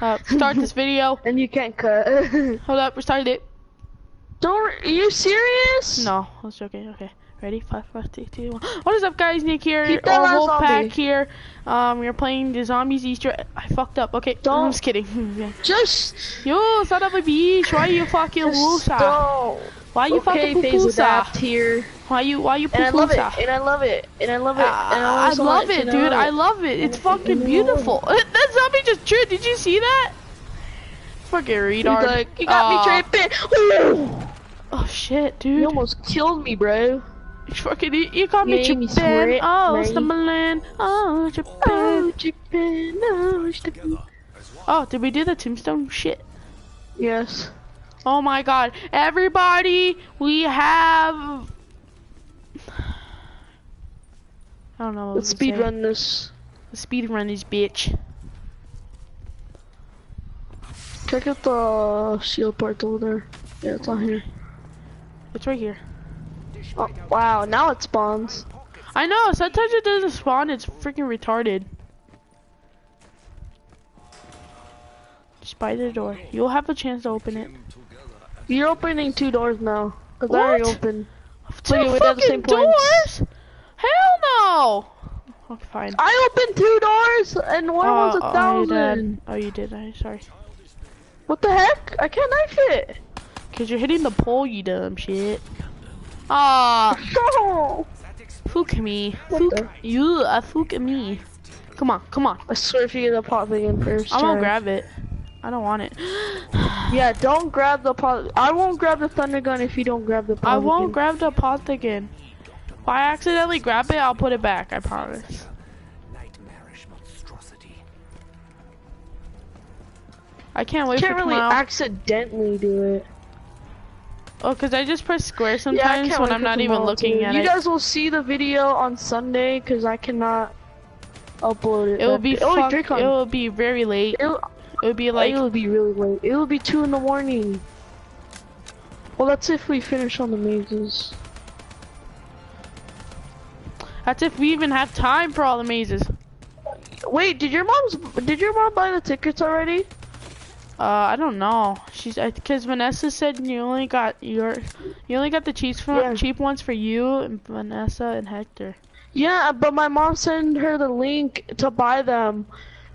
Uh, start this video. And you can't cut. Hold up, we started it. Don't. Are you serious? No, I was joking. Okay, ready? Five, four, three, two, one. What is up, guys? Nick here. Keep last Wolfpack zombie. here. Um, we're playing the zombies Easter. I fucked up. Okay, Don't- I'm just kidding. Just. Yo, son of a bitch! Why are you fucking Just wusa? don't. Why you okay, fucking pupusa? here. Why you why you And I love it. And I love it. And I love it. Ah, and I also love it, dude. know I love it. It's fucking beautiful. that zombie just chewed. Did you see that? Fucking He's retard. like, you got Aw. me tripping. Oh shit, dude. you almost killed me, bro. You fucking you, you got me You me Japan. sweat, Oh, mate. stumbling. Oh, Japan. Oh, Japan. Oh, Japan. Oh, did we do the tombstone shit? Yes. Oh my god. Everybody, we have I don't know. What Let's to speed say. run this. Speed run this bitch. Check out the shield part over there. Yeah, it's on here. It's right here. Oh, wow, now it spawns. I know, sometimes it doesn't spawn, it's freaking retarded. Just by the door. You'll have a chance to open it. You're opening two doors now. Cause I already What? opened. Two Look, we have the fucking same points. doors? Hell no! Okay, fine. I opened two doors and one was a oh, you thousand. did. Oh, you did. I'm sorry. What the heck? I can't knife it. Cause you're hitting the pole, you dumb shit. Ah, No. fook me. What Fook the- you, uh, fook me. Come on, come on. I swear if you get the pot again first. I'm gonna grab it. I don't want it. Yeah, don't grab the pot. I won't grab the thunder gun if you don't grab the pot. I won't again. grab the pot again. If I accidentally grab it, I'll put it back. I promise. I can't wait Can't for really tomorrow. accidentally do it. oh, cause I just press square sometimes can't when I'm for not even looking too. at you it. You guys will see the video on Sunday because I cannot upload it. it will that be day. Fuck, It will be very late. It'll, It will be like it'll be really late. It will be two in the morning. Well, that's if we finish on the mazes. that's if we even have time for all the mazes. Wait, did your mom's did your mom buy the tickets already? Uh, I don't know. She's because Vanessa said you only got your, you only got the cheap Yeah. cheap ones for you and Vanessa and Hector. Yeah, but my mom sent her the link to buy them.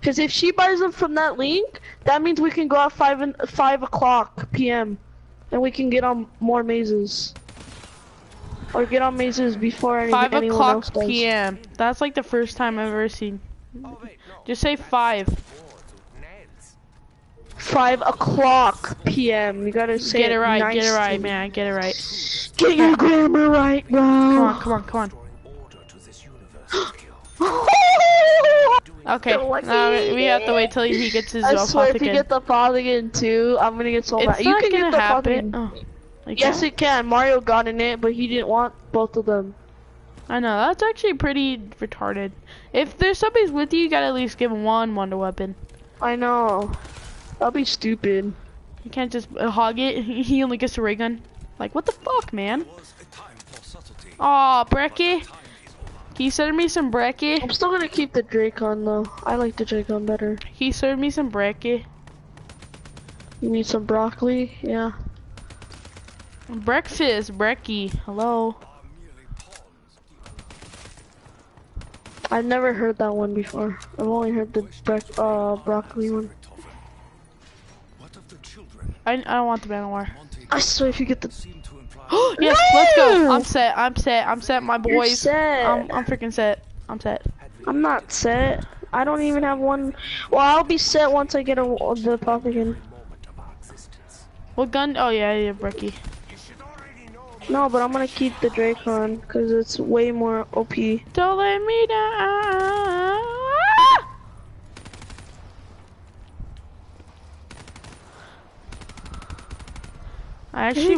Cause if she buys them from that link, that means we can go at five and five o'clock p.m. and we can get on more mazes, or get on mazes before any, Five anyone else o'clock does. p.m. That's like the first time I've ever seen. Oh wait, no. Just say five. Five o'clock p.m. You gotta say Get it right. Get it right, man. Get it right. Get your grammar right, bro. Come on, come on, come on. Restoring order to this universe, kill. Okay, Don't now we have to wait till he gets his I off swear, if you again. get the pod again too, I'm gonna get so it's mad. You not can gonna get the pod happen. again. Oh, like Yes, that? it can. Mario got in it, but he didn't want both of them. I know that's actually pretty retarded. If there's somebody's with you, you gotta at least give him one wonder weapon. I know. That'd be stupid. You can't just uh, hog it. He only gets a ray gun. Like what the fuck, man? Was a time for subtlety. Aw, Brecky. Can you send me some Brecky? I'm still gonna keep the Drakon though. I like the Drakon better. He served me some Brecky? You need some broccoli? Yeah. Breakfast, Brecky. Hello. Are merely pawns. I've never heard that one before. I've only heard the bre- uh, broccoli one. What of the children? I, I don't want the Bannerware. Monty I swear if you get the seem to imply yes, let's go. I'm set. I'm set. I'm set, my You're boys. set. I'm, I'm freaking set. I'm set. I'm not set. I don't even have one. Well, I'll be set once I get a, the pop again. moment of our existence. What gun? Oh yeah, yeah, Brecky. You should already know No, but I'm gonna keep the Drakon because it's way more OP. Don't let me down. I actually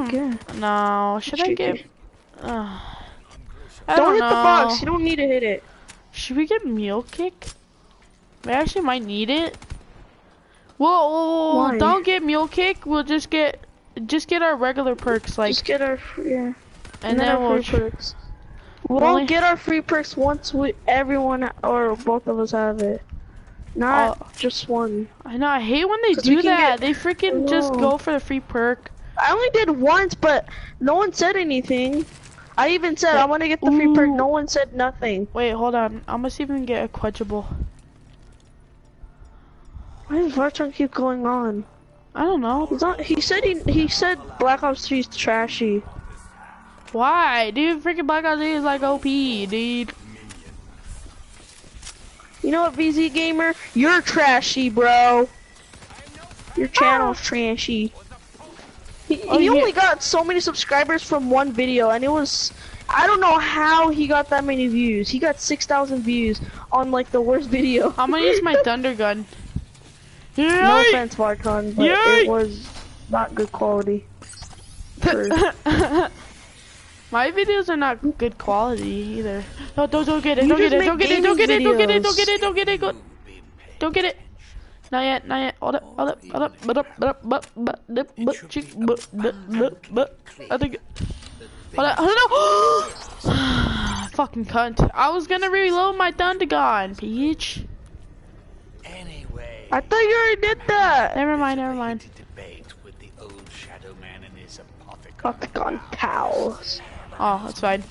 no. Should I get? Uh, I Don't don't hit the box. You don't need to hit it. Should we get mule kick? We actually might need it. Whoa, whoa, whoa, whoa, Why? don't get mule kick. We'll just get, just get our regular perks, like, Just get our free, yeah. and, then, our we'll. free perks. We'll only- get our free perks once we everyone or both of us have it. Not Oh. just one. I know. I hate when they do that. get- They freaking just go for the free perk. I only did once, but no one said anything. I even said I want to get the free perk. No one said nothing. Wait, hold on. I'm gonna see if we can get a quenchable. Why does Vartan keep going on? I don't know. He's not. He said he he said Black Ops 3 is trashy. Why, dude? Freaking Black Ops 3 is like OP, dude. You know what, VZ Gamer? You're trashy, bro. Your channel's ah. trashy. He, Oh, he yeah. only got so many subscribers from one video, and it was. I don't know how he got that many views. He got 6,000 views on like the worst video. I'm gonna use my thunder gun. No offense, Vartan, but Yay! it was not good quality. My videos are not good quality either. No, don't, don't get it, don't get just it, don't get it, don't get it, don't get it, don't get it, don't get it, don't get it. Not yet, not yet. Hold up, hold up, hold up, but up, but up, but but but but chick, but but but but. I think. Hold up, hold on. Fucking cunt. I was gonna reload my thunder gun, peach. Anyway, I thought you already did that. Never mind, never mind. to debate with the old Shadow Man and his apothecary. Octagon pals. Oh, that's fine.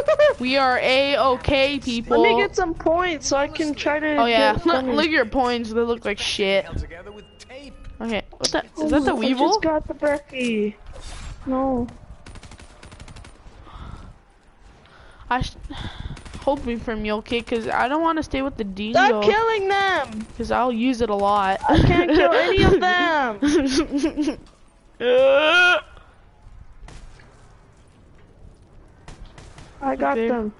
We are a-okay, people. Let me get some points so I can try to. Oh yeah, get look, at your points. They look like shit. Held together. Okay, what the? Is that the Ooh, I just got the Becky. No. I sh hoping for Mule Kick because I don't want to stay with the Stop Dingo killing them! because I'll use it a lot. I can't kill any of them. I got them.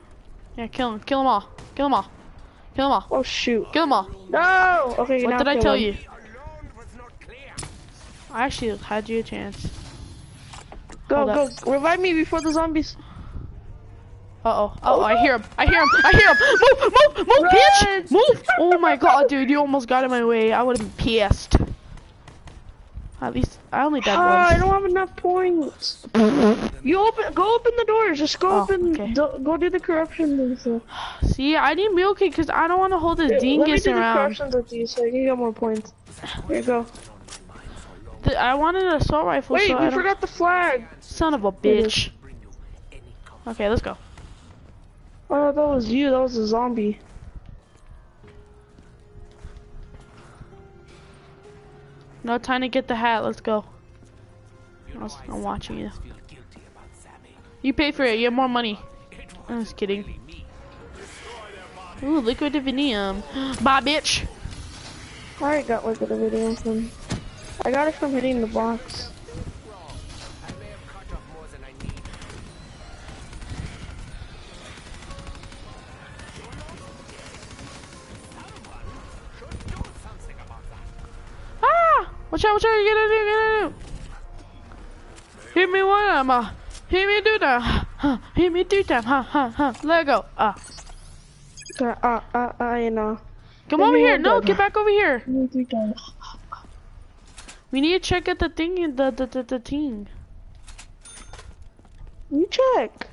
yeah, kill him. Kill them all. Kill them all. Kill them all. Oh shoot. Kill them all. No! Okay, What did I tell them. you? Alone was not clear. I actually had you a chance. Go, Hold go. Revive me before the zombies. Uh oh. Oh, I hear him. I hear him. I hear him. Move, move, move, Run! bitch. Move. Oh my god, dude. You almost got in my way. I would have been pissed. At least I only died Ah, I don't have enough points. You open, go open the doors. Just go Oh, open, okay. do, go do the corruption. See, I need Mule Kick because I don't want to hold this Here, Let me dingus do the around. corruptions with you so I can get more points. Here you go. Th- I wanted an assault rifle. Wait, so we forgot the flag. Son of a Here it is. bitch. Okay, let's go. Oh, that was you. That was a zombie. No time to get the hat. Let's go. I was- I'm watching you. You pay for it. You have more money. I'm just kidding. Ooh, liquid divinium. Bye, bitch. I already got liquid divinium. I got it from hitting the box. Watch out! Watch out! Get there! Get there! Hit me one time. Uh, hit me two times. Huh, hit me three times. Huh, huh, huh. Let go. Ah. Uh, uh, uh, uh, you know. Come Hit over here. No, time. get back over here. We need to check out the thing, the the the, the thing. You check.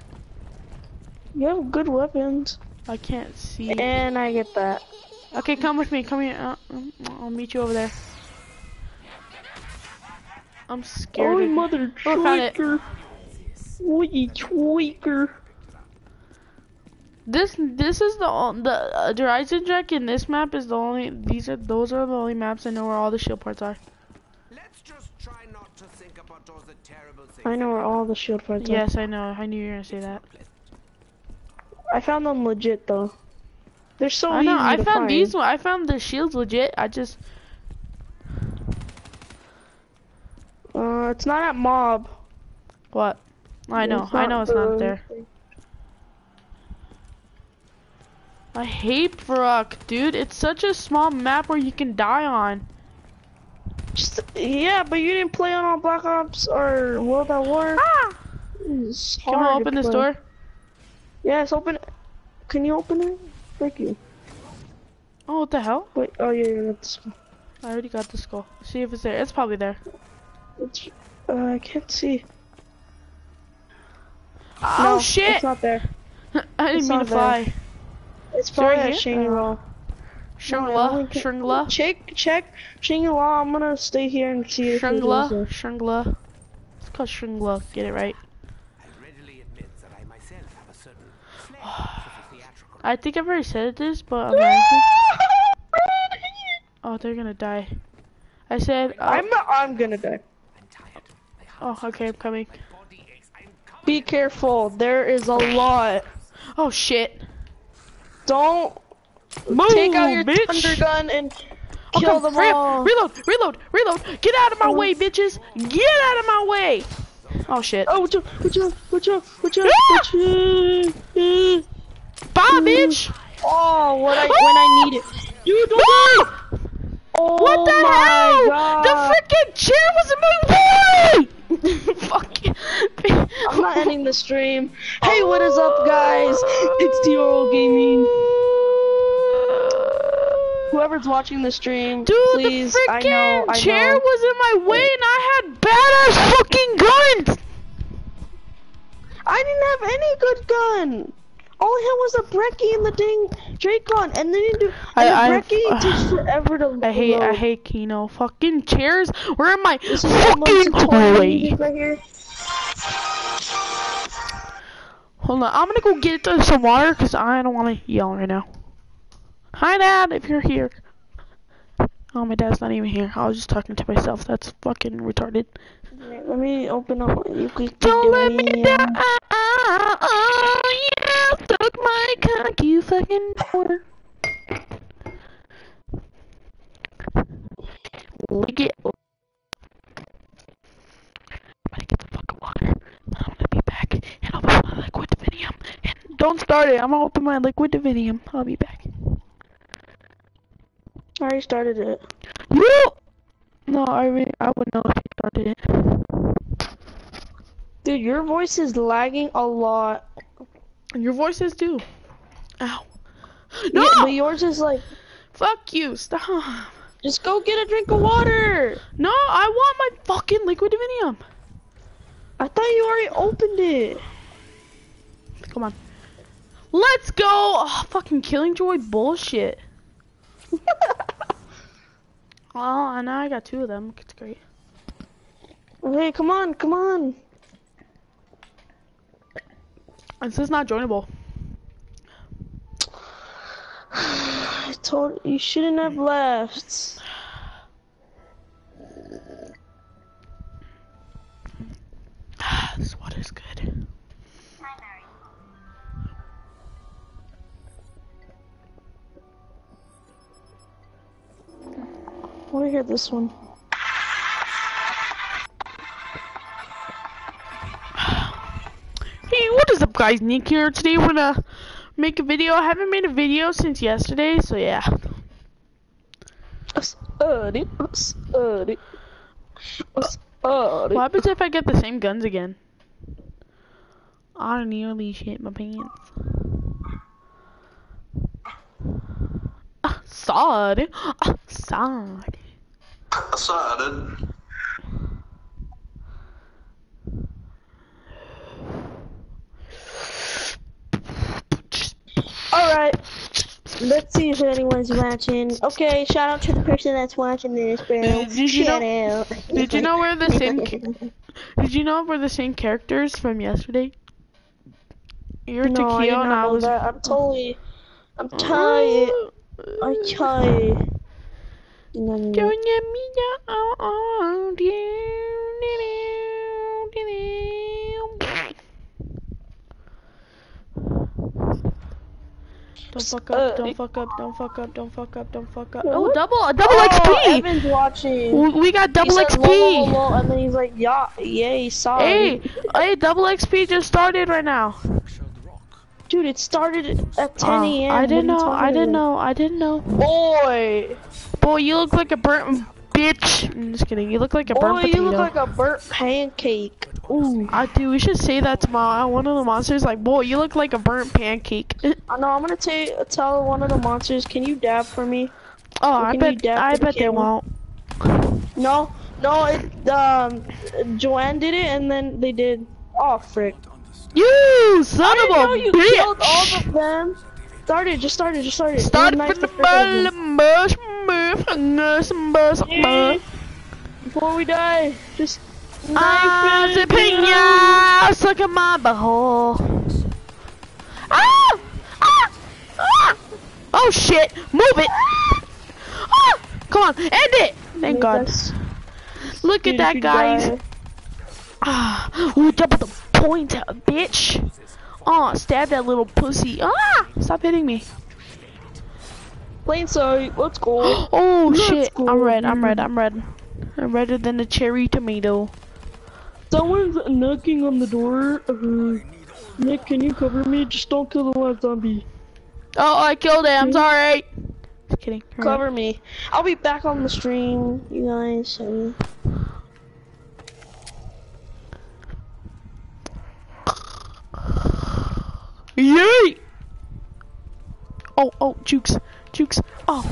You have good weapons. I can't see. And I get that. Okay, come with me. Come here. Uh, um, I'll meet you over there. I'm scared. Oh, of- mother Oh, found it. tweaker. This this is the on- the uh, Horizon Jack in this map is the only. These are those are the only maps I know where all the shield parts are. Let's just try not to think about all the terrible things. I know where all the shield parts are. Yes, I know. I knew you were gonna say that. I found them legit though. They're so I know. easy I to found find. these. one- I found the shields legit. I just Uh, it's not at mob. what? I know. I know it's not there. I hate Brook, dude. It's such a small map where you can die on. Just, yeah, but you didn't play on all Black Ops or World at War. Ah! Can to open this door? Yes, open it. Can you open it? Thank you. Oh, what the hell? Wait, oh yeah, yeah, that's. I already got the skull. See if it's there. It's probably there. Uh, I can't see. Oh no, shit! It's not there. I didn't it's mean to fly. It's there probably at Shiny Uh, Shangri-La, Shangri-La, Check, check, Shangri-La. I'm gonna stay here and see if Shangri-La, Shangri-La. It's called Shangri-La. Get it right. I readily admit that I myself have a certain flair for the theatrical. I think I've already said this, but. Oh, they're gonna die. I said. Uh, I'm not, I'm gonna die. I'm tired. My oh, okay, I'm coming. body aches. I'm covered Be careful. There is a lot. Oh shit. Don't Move, take out your bitch. thunder gun and Oh, kill come, them ram- all. Reload, reload, reload. Get out of my way, bitches. Get out of my way. Oh shit. Oh, watch out, watch out, watch out, watch out, Ah! watch out. Bye, bitch. Oh, what I, when I need it. You don't die. Oh What the oh my hell? God. The freaking chair was in my way! Fuck. I'm not ending the stream. Hey, what is up, guys? It's TRL Gaming. Whoever's watching the stream, Dude, please, the I freaking know, I chair know. was in my way and I had badass fucking guns! I didn't have any good gun. All I had was a Brecci and the dang Drake gun, and then you do. I- And I- the Brecci takes forever to I hate, I hate Kino. Fucking chairs Where am I? This fucking 20 right here. Hold on, I'm gonna go get uh, some water because I don't want to yell right now. Hi, Dad, if you're here. Oh, my dad's not even here. I was just talking to myself. That's fucking retarded. Wait, Let me open up Wiki Don't let me down. Oh, yeah, suck my cock, you fucking whore. Lick it. I'm gonna get the fucking water. I'm gonna be back and my liquid divinium. And don't start it. I'm gonna open my liquid divinium. I'll be back. I already started it. You. No, I really, I would know if you started it. Dude, your voice is lagging a lot. Your voice is too. Ow. No! No. but yours is like, Fuck you. Stop. just go get a drink of water. No, I want my fucking liquid divinium. I thought you already opened it. Come on. Let's go. Oh, fucking killing joy bullshit. Oh, and now I got two of them. It's great. Hey, come on, come on. This is not joinable. I told you shouldn't have left. Want to hear this one. Hey, what is up, guys? Nick here. Today we're gonna make a video. I haven't made a video since yesterday, so yeah. What happens if I get the same guns again? I nearly shit my pants. Ah, sorry. Ah, sorry. Started. Alright. Let's see if anyone's watching. Okay, shout out to the person that's watching this, bro. Uh, did you shout know- out. Did you know we're the same? Did you know we're the same characters from yesterday? You're no, I did Takeo not and I was. that. I'm totally. I'm tired. I'm tired. No, no, no. Oh, oh. Don't fuck up, don't fuck up, don't fuck up, don't fuck up, don't fuck up. Oh, double, double Oh, XP! Evan's watching. We- got double he says, "Lol, lol, XP! lol," and then he's like, yeah, yay, sorry. Hey, hey, double XP just started right now. Dude, it started at 10 Oh, a.m. I didn't What are you know, I didn't know, I didn't know. Boy, Boy, you look like a burnt bitch. I'm just kidding. You look like a burnt boy, potato. you look like a burnt pancake. Ooh. I do. We should say that tomorrow. One of the monsters like, boy, you look like a burnt pancake. I know. I'm gonna ta- tell one of the monsters. Can you dab for me? Oh, I bet. I to the bet they won't. No, no. It, um, Joanne did it, and then they did. Oh frick! You son of a you bitch! killed all of them. Started, just started, just started. Start It from the them. bottom, bush. Before we die, just Ah, the piña, look at my butthole. Ah! Ah! Ah! Oh shit, move it. Ah! Come on, end it. Thank God. Look at that, guys. Ah, ooh, double the point, bitch. Oh, stab that little pussy. Ah! Stop hitting me. Plain sight. Let's go. Oh Let's shit, go, I'm red, I'm red, I'm red. I'm redder than a cherry tomato. Someone's knocking on the door. Uh, Nick, can you cover me? Just don't kill the last zombie. Oh, I killed him, I'm sorry. Just kidding. Alright. Cover me. I'll be back on the stream, you guys. So. Yay! Oh, oh, jukes, jukes. Oh,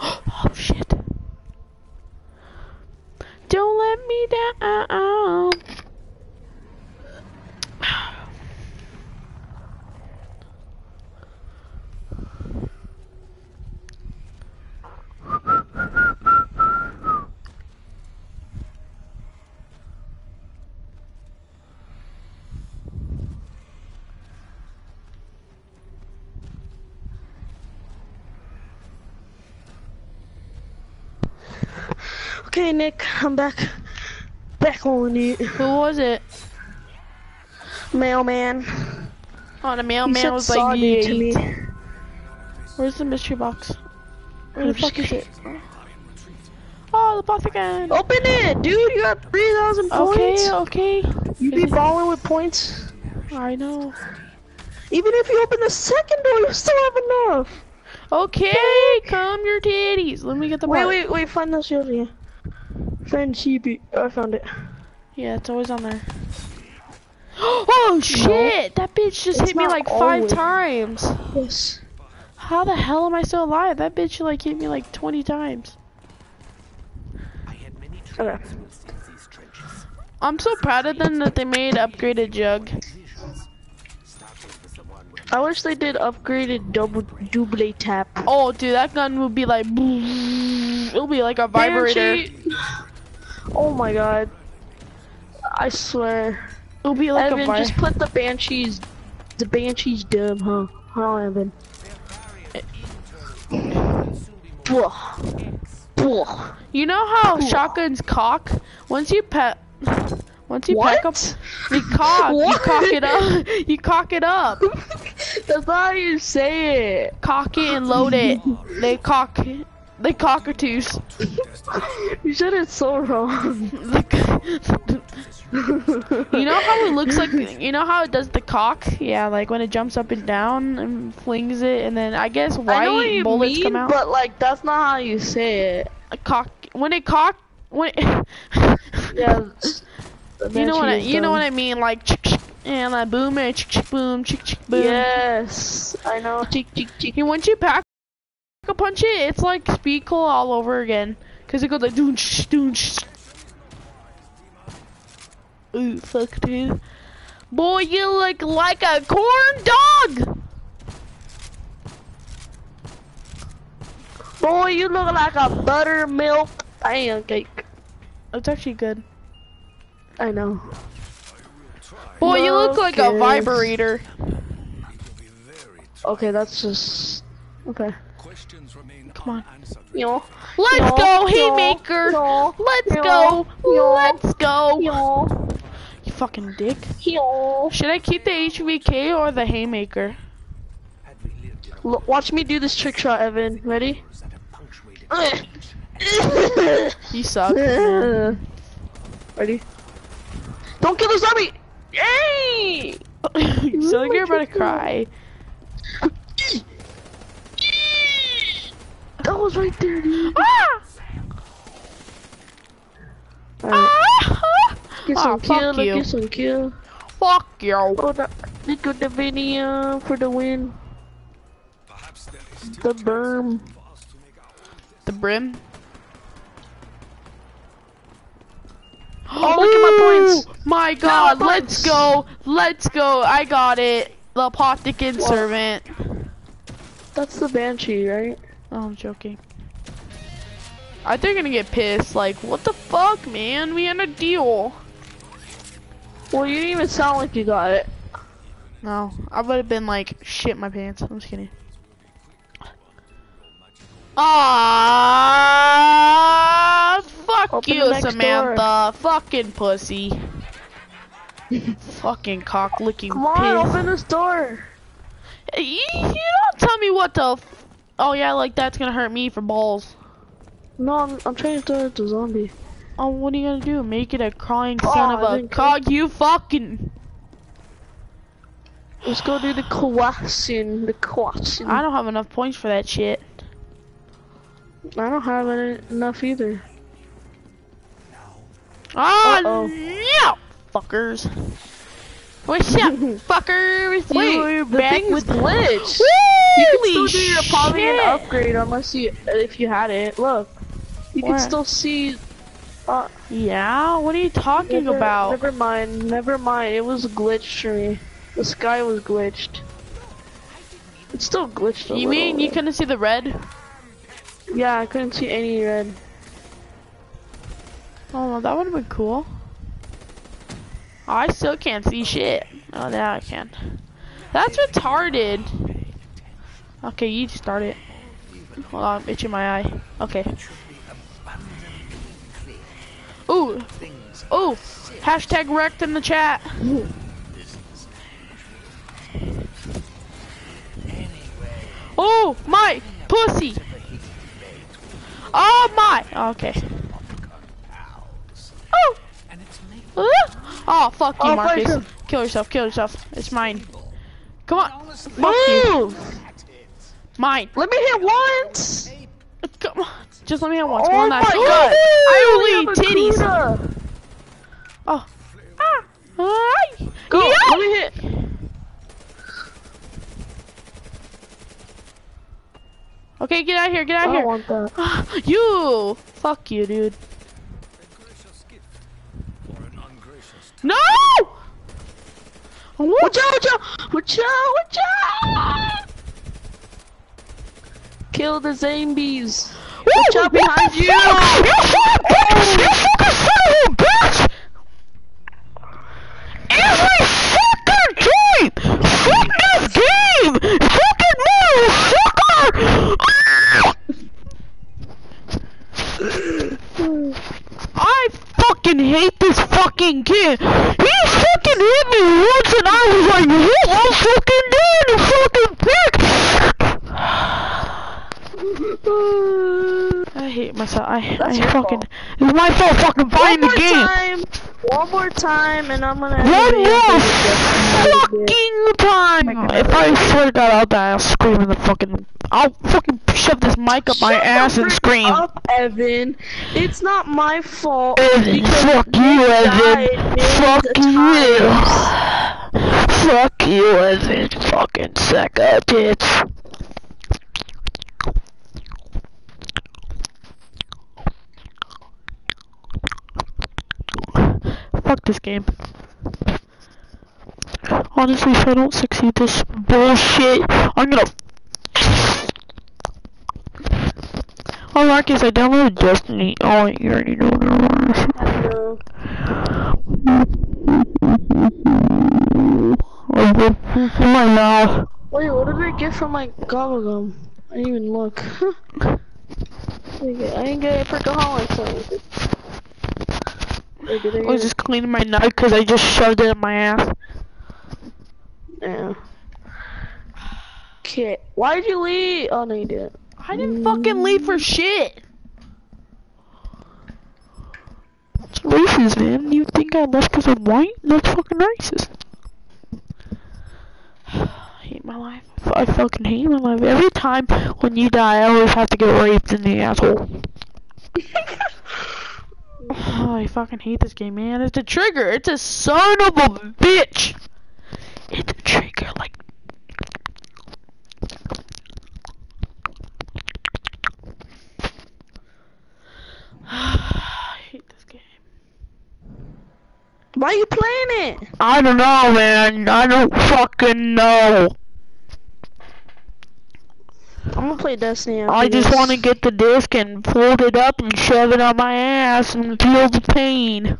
oh shit. Don't let me down. Okay, Nick, I'm back. Back on it. Who was it? Mailman. Oh, the He mailman was like, sorry to me. Where's the mystery box? Where the fuck is it? Oh, the box again. Open it, dude. You got 3,000 points. Okay, okay. You be balling with points. I know. Even if you open the second door, you still have enough. Okay, come your titties. Let me get the Wait, part. wait, wait. Find the shield here. Find CP. I found it. Yeah, it's always on there. oh shit! That bitch just It's hit me not like five always. times. Yes. How the hell am I still alive? That bitch like hit me like 20 times. I had many Okay. dreams whilst in these trenches. I'm so proud of them that they made upgraded jug. Visions. Starting with the one where I wish they did upgraded double double tap. Oh, dude, that gun would be like. It'll be like a vibrator. Oh my god. I swear. It'll be like Evan, a just put the banshees. The banshees dumb, huh? Huh, Evan? You know how shotguns cock? Once you pet. Once you What? pack up, they cock. You cock it up. You cock it up. That's not how you say it. Cock it and load it. They cock. They cockatoos. You said it so wrong. you know how it looks like? You know how it does the cock? Yeah, like when it jumps up and down and flings it, and then I guess I know what white you bullets mean, come out. but like that's not how you say it. A cock. When it cock. When. It Yeah. you know what? I, you know what I mean? Like. chick, chick, And like boom and chick chick boom chick chick boom. Yes, I know. Cheek, cheek, cheek. You once you pack a punch it, it's like speed cola all over again. Cause it goes like doonch doonch. Ooh, fuck dude. Boy, you look like a corn dog. Boy, you look like a buttermilk pancake. It's actually good. I know. Boy, you look like a vibrator. Okay, that's just okay. Questions remain Come on. unanswered. You know, Let's No, go, no, haymaker. no, Let's no, go. no, Let's go. yo, You fucking dick. yo. Should I keep the HVK or the haymaker? Had we lived in a Look, watch me do this trick shot, Evan. Ready? world that have punctuated Ready? Don't kill the zombie! Yay! you sound like you're about to cry. That was right there, dude. Ah! Alright, Ah! get Ah, some fuck kill, you. get some kill. Fuck you. Oh, that, look at the video for the win. perhaps there is The berm. for us to make our The brim. Oh, look at my points. My God, my let's go. Let's go. I got it. The Apothecary servant. That's the banshee, right? Oh, I'm joking. I think they're gonna get pissed. Like, what the fuck, man? We had a deal. Well, you didn't even sound like you got it. No, I would have been like, shit my pants. I'm just kidding. Ah, fuck Open you, Samantha. Fucking pussy. Fucking cock licking Come on, open this door. You, you don't tell me what the. Oh yeah, like that's gonna hurt me for balls. No, I'm, I'm trying to throw it to zombie. Oh, what are you gonna do? Make it a crying ah, son Oh, I of a didn't? You fucking. Let's go do the question. The question. I don't have enough points for that shit. I don't have enough either. Oh Uh-oh. no, fuckers. What's up, fuckers? Wait, We're the back thing's with glitched. Woo! You can still do your an upgrade unless you if you had it. Look, you What? can still see. Uh, Yeah, what are you talking never, about? Never mind. Never mind. It was glitched for me. The sky was glitched. It's still glitched. You mean you couldn't see the red? Yeah, I couldn't see any red. Oh, that would have been cool. I still can't see shit. Oh, now I can. That's retarded. Okay, you start it. Hold on, I'm itching my eye. Okay. Ooh. Ooh. Hashtag wrecked in the chat. Oh, my pussy. Oh, my. Okay. Oh. Ah! Oh, fuck you, Oh, Marcus. Kill yourself, kill yourself. It's mine. Come on. Move! Mine. Let me hit once. Come on. Just let me have once. Oh One my last. god! I only titties. Oh. Ah. Go. Yeah. Let me hit. Okay, get out of here, get out of here. you. Fuck you, dude. No! What? Watch out! Watch out! Watch out! Watch out! Kill the zombies. Watch out behind you! You fucking son of a bitch! Every fucking game! Fuck this game! Fucking motherfucker! I fucking hate this fucking kid. Fucking hit me once and I was like, what I'm fucking doing, you fucking prick! I hate myself. I, That's I fucking. fault. It's my fault fucking buying the game. time! One more time, and I'm gonna. One more fucking time! If I swear to God, I'll die. I'll scream in the fucking. I'll fucking shove this mic up my Shut the ass and scream. Up, Evan. It's not my fault. Evan, fuck you, Evan. Fuck you. Fuck you, Evan. Fucking sack of tits. Fuck this game. Honestly, if I don't succeed this bullshit, I'm gonna. Oh, Marcus, I downloaded Destiny. Oh, you already know what I. In my mouth. Wait, what did I get from my gobble gum? I didn't even look. I didn't get- I get a perkaholic, so. Wait, did I I was just cleaning my knife because I just shoved it in my ass. Yeah. Okay. Why did you leave? Oh no, you didn't. I didn't fucking leave for shit. It's racist, man. You think I left because I'm white? That's fucking racist. I hate my life. I fucking hate my life. Every time when you die, I always have to get raped in the asshole. I fucking hate this game, man. It's a trigger. It's a son of a bitch. It's a trigger, like. I hate this game. Why are you playing it? I don't know, man. I don't fucking know. I'm play Destiny. I just want to get the disc and fold it up and shove it on my ass and feel the pain.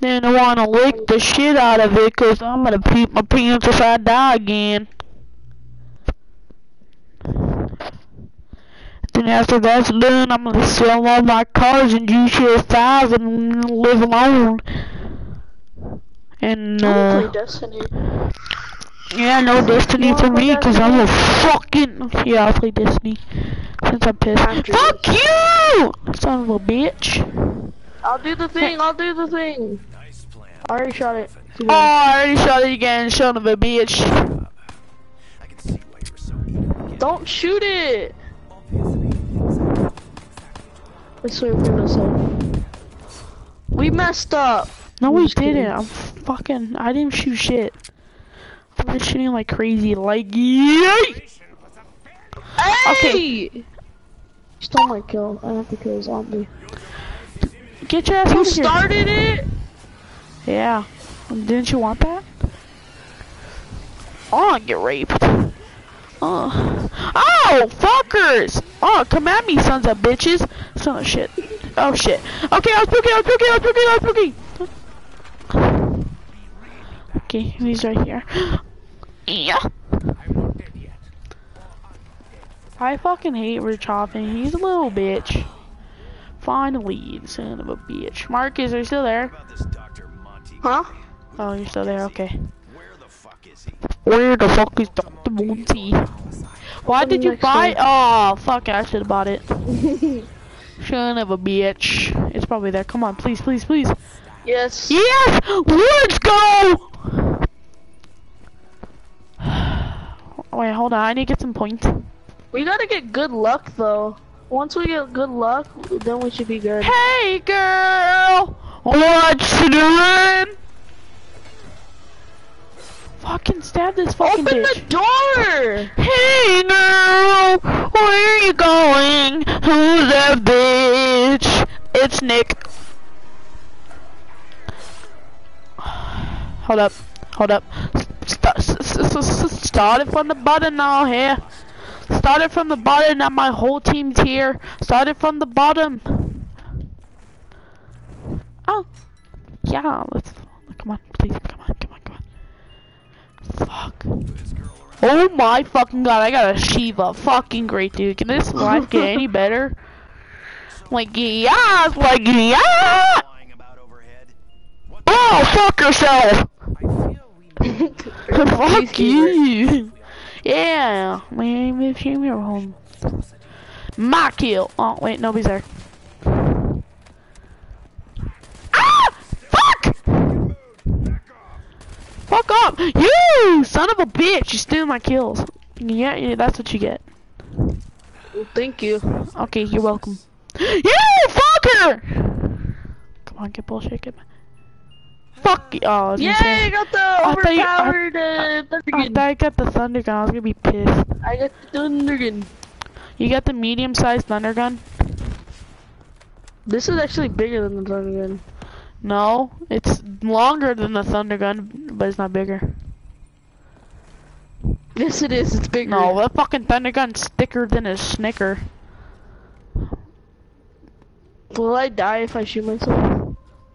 Then I want to lick the shit out of it because I'm going to poop my pants if I die again. Then after that's done, I'm going to sell all my cars and your thighs and live alone. And, uh... Yeah, no Destiny for me, cause I'm a fucking yeah. I'll play Destiny since I'm pissed. After Fuck you, son of a bitch! I'll do the thing. I'll do the thing. Nice plan. I already shot it. Oh, I already shot it again, son of a bitch. I can see why you were so eager to get Don't shoot it. Let's wait for this. We messed up. No, we didn't. I'm fucking. I didn't shoot shit. I'm shooting like crazy. Like yay! Hey! Okay. Stole my kill. I have to kill a zombie. Get your ass You over here. started it? Yeah. Didn't you want that? I to get raped. Oh. Oh, fuckers! Oh, come at me, sons of bitches. Son of shit. Oh, shit. Okay, I was spooky, I was spooky, I was spooky, I was spooky. Okay, he's right here. Yeah. I'm not dead yet. I fucking hate Rich Hoffman. He's a little bitch. Finally, son of a bitch. Marcus, are you still there? About this Dr. Monty. Huh? Oh, you're still there, okay. Where the fuck is he? Where the fuck is Dr. Monty? Why did you buy? Oh, fuck! I should have bought it. Son of a bitch! It's probably there. Come on, please, please, please. Yes. Yes! Let's go! Wait, hold on. I need to get some points. We gotta get good luck though. Once we get good luck, then we should be good. Hey, girl! What you doing? Fucking stab this fucking Open bitch. the door! Hey girl, where are you going? Who's that bitch? It's Nick. Hold up, hold up. St st st started from the bottom now here. Started from the bottom now my whole team's here. Started from the bottom. Oh, yeah, let's, come on, please, come on, come on, come on. Fuck. Oh my fucking god, I got a Shieva. Fucking great, dude. Can this life get any better? Like, yeah, like, yeah! Flying about overhead. Oh, fuck yourself! I feel we fuck you! Yeah, man, we came here home. My kill. Oh, wait, nobody's there. Ah! Fuck! Fuck up! You son of a bitch! You steal my kills. Yeah, yeah, that's what you get. Well, Thank you. Okay, you're welcome. You fucker! Come on, get bullshit, get Fuck you. Oh, I Yay, I got the I thought you- I- overpowered uh, Thunder I thought I got the thunder gun. I was gonna be pissed. I got the Thunder Gun. You got the medium-sized thunder gun? This is actually bigger than the Thunder Gun. No, it's longer than the thunder gun, but it's not bigger. Yes, it is. It's bigger. No, that fucking thunder gun's thicker than a snicker. Will I die if I shoot myself?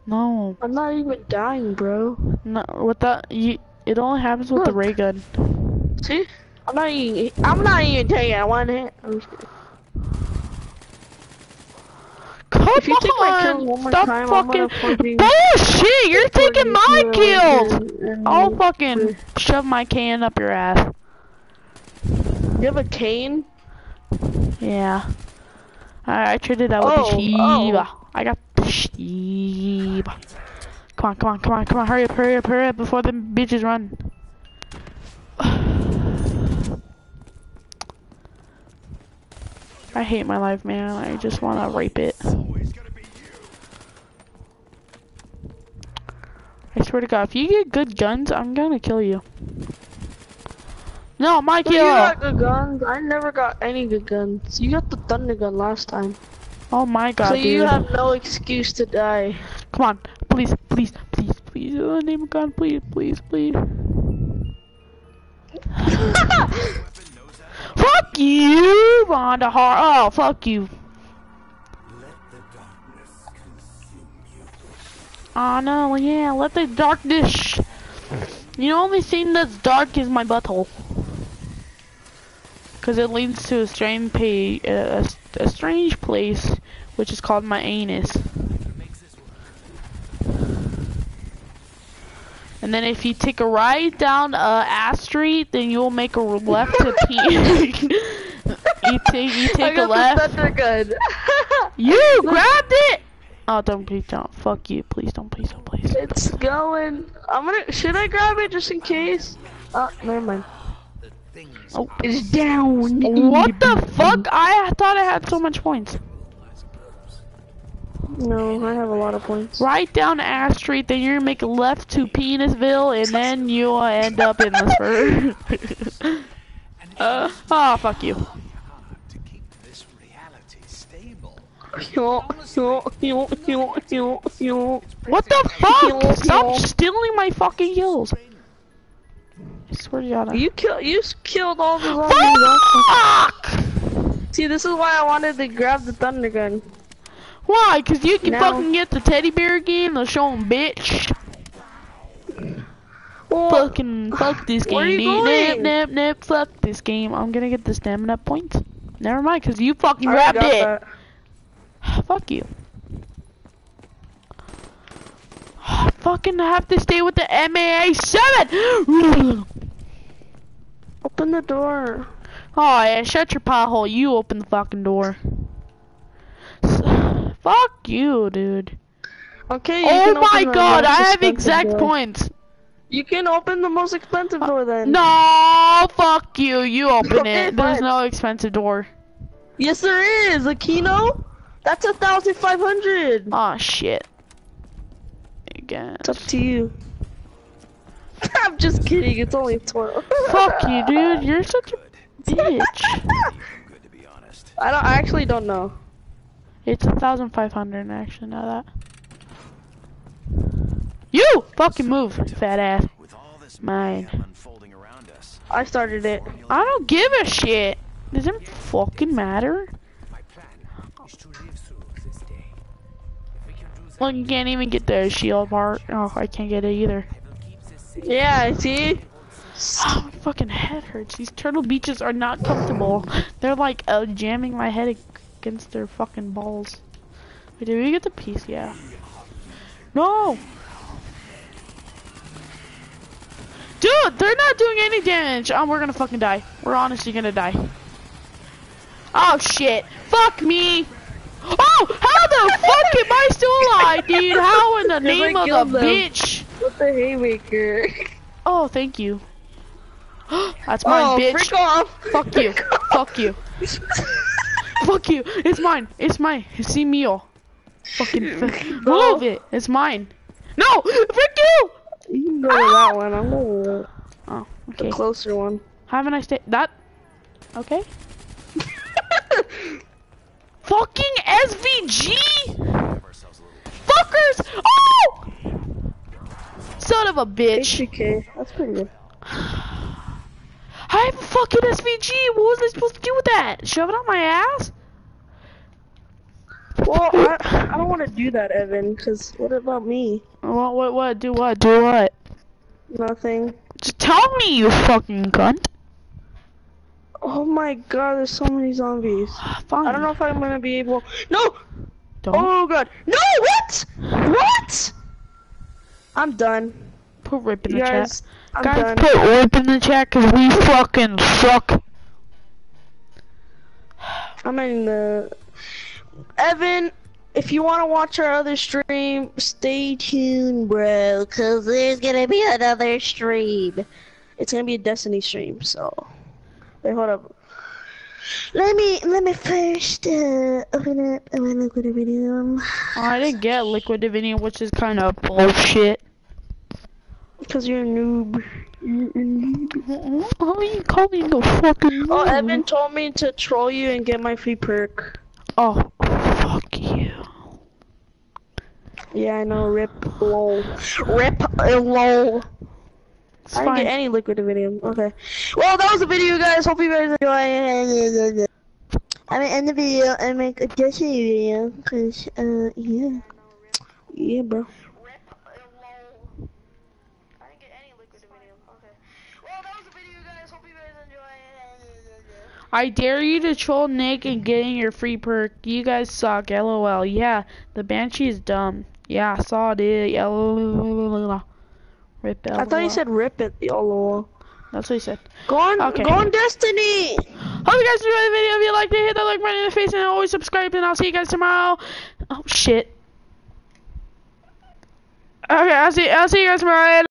No, I'm not even dying, bro. no, with that, you, it only happens with the Look. ray gun. See? I'm not even. I'm not even taking one hit. I'm just kidding. Come If you take my kills on, one more stop time, fucking fucking- bullshit. You're taking my kills. and- I'll fucking shove my can up your ass. You have a cane? Yeah. Alright, I traded that with Oh, the Shieva. oh. I got Come on, come on, come on, come on, hurry up, hurry up, hurry up before the bitches run. I hate my life, man. I just wanna rape it. always gonna be you. I swear to God, if you get good guns, I'm gonna kill you. No, my So you kill! got good guns. I never got any good guns. You got the thunder gun last time. Oh my God, so dude. you have no excuse to die. Come on, please, please, please, please. In the name of God, please, please, please. fuck you, Vonda Hart. Oh, fuck you. Oh no, yeah, let the darkness. You know, only thing that's dark is my butthole. Cause it leads to a strange a, a, a strange place, which is called my anus. And then if you take a right down uh, Ass Street, then you'll make a left to P. you take you I take a got left. the thunder gun. You grabbed it. Oh, don't please don't. Fuck you. Please don't. Please don't. Please. it's going. I'm gonna. Should I grab it just in case? Oh, never mind. Oh. It's down. What the fuck? I thought I had so much points. No, I have a lot of points. Right down Ash Street, then you're gonna make a left to Penisville, and then you'll end up in the spur. uh, oh, fuck you. What the fuck? Stop stealing my fucking kills. I swear to God. You kill. You killed all the zombies. also. Fuck! See, this is why I wanted to grab the thunder gun. Why? Cause you can No. fucking get the teddy bear again, the him, bitch. Well, Fucking fuck this Where are game, you dude. Nip, going? nip, nip, fuck this game. I'm gonna get the stamina points. Never mind, cause you fucking I grabbed it. that. Fuck you. I fucking have to stay with the MAA 7! Open the door. oh yeah, shut your pothole. You open the fucking door. S- Fuck you, dude. Okay. You Oh can my open the god, most I have exact door. points. You can open the most expensive uh, door then. No, fuck you. You open Okay, it. There's no expensive door. Yes, there is. A Kino. That's a thousand five hundred. Oh shit. Again. It's up to you. I'm just kidding. It's only twelve. Fuck you, dude. You're such a bitch. Good to be honest. I don't. I actually don't know. It's a thousand five hundred. I actually know that. You fucking move, fat ass. With all this Mine. unfolding around us, I started it. I don't give a shit. Doesn't fucking matter. my plan is to live through this day. If we can do that, Well, you can't even get the shield part. Oh, I can't get it either. Yeah, I will keep this safe. Yeah. See. Oh, my fucking head hurts. These turtle beaches are not comfortable. They're like uh, jamming my head against their fucking balls. Wait, did we get the piece? Yeah. No! Dude, they're not doing any damage. Oh, we're gonna fucking die. We're honestly gonna die. Oh shit. Fuck me. Oh, how the fuck am I still alive, dude? How in the name of a them. bitch? With the haymaker. Oh, thank you. That's oh, mine, oh, bitch. freak off. Fuck you. Freak off. Fuck you. Fuck you. It's mine. It's mine. It's mío. Fucking No. move it. It's mine. No! Frick you! You can go to that ah! one. I'm going to Oh, the closer one. Have a nice day. That. Okay. Fucking SVG! Give ourselves a little Fuckers! Oh! Son of a bitch. HVK. That's pretty good. I have a fucking SVG. What was I supposed to do with that? Shove it on my ass? Well, I, I don't want to do that, Evan, because what about me? What, what, what? Do what? Do what? Nothing. Just tell me, you fucking cunt. Oh my god, there's so many zombies. Fine. I don't know if I'm gonna be able. No! Don't Oh god. No, what? What? I'm done. Put rip in the guys, chat. I'm Guys, done. put rip in the chat because we fucking suck. I'm in the. Evan, if you want to watch our other stream, stay tuned, bro, because there's gonna be another stream. It's gonna be a Destiny stream, so. Wait, hold up. Let me let me first uh, open up my liquid Oh, I didn't get Liquid Divinium, which is kind of bullshit. Because you're a noob. You're a noob. Oh, you call me the fucking Oh. Evan told me to troll you and get my free perk. Oh, fuck you. Yeah, I know. Rip lol. Rip uh, lol. It's I didn't fine. get any liquid iridium. Okay. Well, that was the video, guys. Hope you guys enjoy. I'm gonna end the video and make a Jesse video, cause uh yeah, yeah, bro. I dare you to troll Nick and getting your free perk. You guys suck. LOL. Yeah, the Banshee is dumb. Yeah, I saw it. LOL. Rip LOL. I thought you said rip it, lol. That's what he said. Go on, Okay. go on Destiny. Hope you guys enjoyed the video. If you liked it, hit that like button in the face and always subscribe. And I'll see you guys tomorrow. Oh shit. Okay, I'll see. I'll see you guys tomorrow.